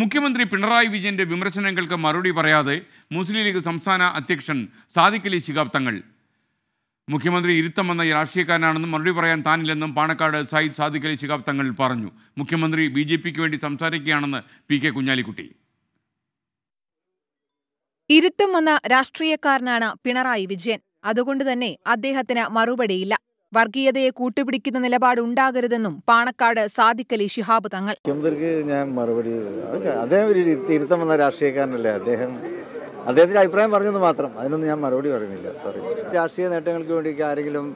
മുഖ്യമന്ത്രി പിണറായി വിജയന്റെ വിമർശനങ്ങൾക്ക് മറുപടി പറയാതെ മുസ്ലിം ലീഗ് സംസ്ഥാന അധ്യക്ഷൻ സാദിഖലി ശിഹാബ് തങ്ങൾ. മുഖ്യമന്ത്രി ഇരുത്തം വന്ന രാഷ്ട്രീയക്കാരനാണെന്നും മറുപടി പറയാൻ താനില്ലെന്നും പാണക്കാട് സയ്യിദ് സാദിഖലി ശിഹാബ് തങ്ങൾ പറഞ്ഞു. മുഖ്യമന്ത്രി ബി ജെ പിക്ക് വേണ്ടി സംസാരിക്കുകയാണെന്ന് പി കെ കുഞ്ഞാലിക്കുട്ടി. ഇരുത്തം വന്ന രാഷ്ട്രീയക്കാരനാണ് പിണറായി വിജയൻ. അതുകൊണ്ട് തന്നെ അദ്ദേഹത്തിന് മറുപടിയില്ല. വർഗീയതയെ കൂട്ടുപിടിക്കുന്ന നിലപാടുണ്ടാകരുതെന്നും പാണക്കാട് സാദിഖലി ശിഹാബ് തങ്ങൾ. ഞാൻ മറുപടി അദ്ദേഹം രാഷ്ട്രീയക്കാരനല്ലേ അദ്ദേഹം? അദ്ദേഹത്തിന്റെ അഭിപ്രായം പറഞ്ഞത് മാത്രം. അതിനൊന്നും ഞാൻ മറുപടി പറയുന്നില്ല. സോറി രാഷ്ട്രീയ നേട്ടങ്ങൾക്ക് വേണ്ടി ആരെങ്കിലും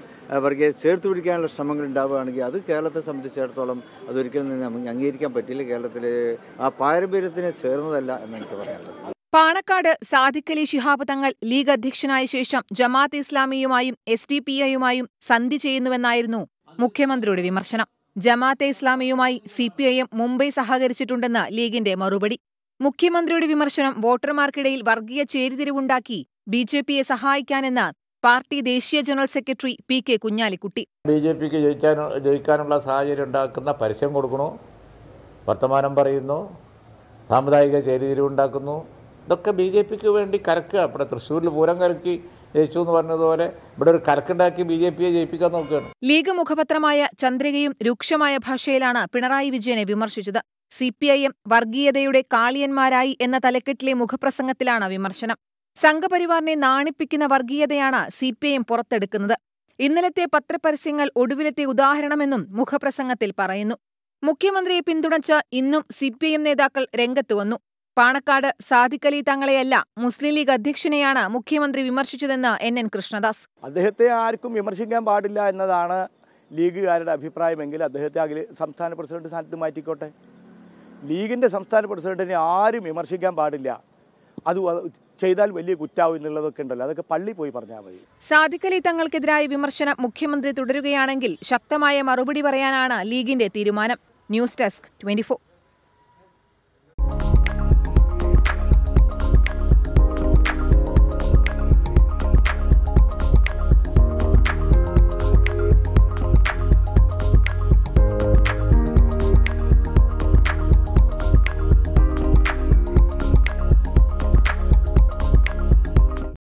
വർഗീയ ചേർത്ത് പിടിക്കാനുള്ള ശ്രമങ്ങൾ ഉണ്ടാവുകയാണെങ്കിൽ അത് കേരളത്തെ സംബന്ധിച്ചിടത്തോളം അതൊരിക്കലും അംഗീകരിക്കാൻ പറ്റില്ല. കേരളത്തിലെ ആ പാരമ്പര്യത്തിന് ചേർന്നതല്ല എന്ന് എനിക്ക് പറയാനുള്ളത്. പാണക്കാട് സാദിഖലി ശിഹാബ് തങ്ങൾ ലീഗ് അധ്യക്ഷനായ ശേഷം ജമാഅത്ത് ഇസ്ലാമിയുമായും എസ് ഡി പി ഐയുമായും സന്ധി ചെയ്യുന്നുവെന്നായിരുന്നു മുഖ്യമന്ത്രിയുടെ വിമർശനം. Jamaat-e ഇസ്ലാമിയുമായി C P I M Mumbai സഹകരിച്ചിട്ടുണ്ടെന്ന് ലീഗിന്റെ മറുപടി. മുഖ്യമന്ത്രിയുടെ വിമർശനം വോട്ടർമാർക്കിടയിൽ വർഗീയ ചേരിതിരിവുണ്ടാക്കി ബി ജെ പിയെ സഹായിക്കാനെന്ന് പാർട്ടി ദേശീയ general secretary P K Kunhalikutty. B J പിക്ക് ജയിക്കാനുള്ള സാഹചര്യം ഉണ്ടാക്കുന്ന പരസ്യം കൊടുക്കണു വർത്തമാനം പറയുന്നു സാമുദായിക ചേരിതിരിവുണ്ടാക്കുന്നു ഇതൊക്കെ ബി ജെ പിക്ക് വേണ്ടി കരക്കുക ഇവിടെ തൃശ്ശൂരിൽ പൂരം കലക്കി ജയിച്ചു എന്ന് പറഞ്ഞതുപോലെ ഇവിടെ ഒരു കലക്കുണ്ടാക്കി ബി ജെ പിയെ ജയിപ്പിക്കാൻ നോക്കുകയാണ്. ലീഗ് മുഖപത്രമായ ചന്ദ്രികയും രൂക്ഷമായ ഭാഷയിലാണ് പിണറായി വിജയനെ വിമർശിച്ചത്. സി പി ഐ എം വർഗീയതയുടെ കാളിയന്മാരായി എന്ന തലക്കെട്ടിലെ മുഖപ്രസംഗത്തിലാണ് വിമർശനം. സംഘപരിവാറിനെ നാണിപ്പിക്കുന്ന വർഗീയതയാണ് സി പി ഐ എം പുറത്തെടുക്കുന്നത്. ഇന്നലത്തെ പത്രപരസ്യങ്ങൾ ഒടുവിലത്തെ ഉദാഹരണമെന്നും മുഖപ്രസംഗത്തിൽ പറയുന്നു. മുഖ്യമന്ത്രിയെ പിന്തുണച്ച് ഇന്നും സി പി ഐ എം നേതാക്കൾ രംഗത്തു വന്നു. പാണക്കാട് സാദിഖലി തങ്ങളെയല്ല മുസ്ലിം ലീഗ് അധ്യക്ഷനെയാണ് മുഖ്യമന്ത്രി വിമർശിച്ചതെന്ന് എൻ എൻ കൃഷ്ണദാസ്. അദ്ദേഹത്തെ ആർക്കും വിമർശിക്കാൻ പാടില്ല എന്നതാണ് ലീഗുകാരുടെ അഭിപ്രായമെങ്കിൽ അദ്ദേഹത്തെ അഖില സംസ്ഥാന പ്രസിഡന്റ് സ്ഥാനത്ത് മാറ്റിക്കോട്ടെ. ലീഗിന്റെ സംസ്ഥാന പ്രസിഡന്റിനെ ആരും വിമർശിക്കാൻ പാടില്ല. അത് ചെയ്താൽ വലിയ കുറ്റാവും എന്നുള്ളതൊക്കെ ഉണ്ടല്ലോ. അതൊക്കെ പള്ളി പോയി പറഞ്ഞാൽ മതി. സാദിഖലി തങ്ങൾക്കെതിരായ വിമർശനം മുഖ്യമന്ത്രി തുടരുകയാണെങ്കിൽ ശക്തമായ മറുപടി പറയാനാണ് ലീഗിന്റെ തീരുമാനം. News desk twenty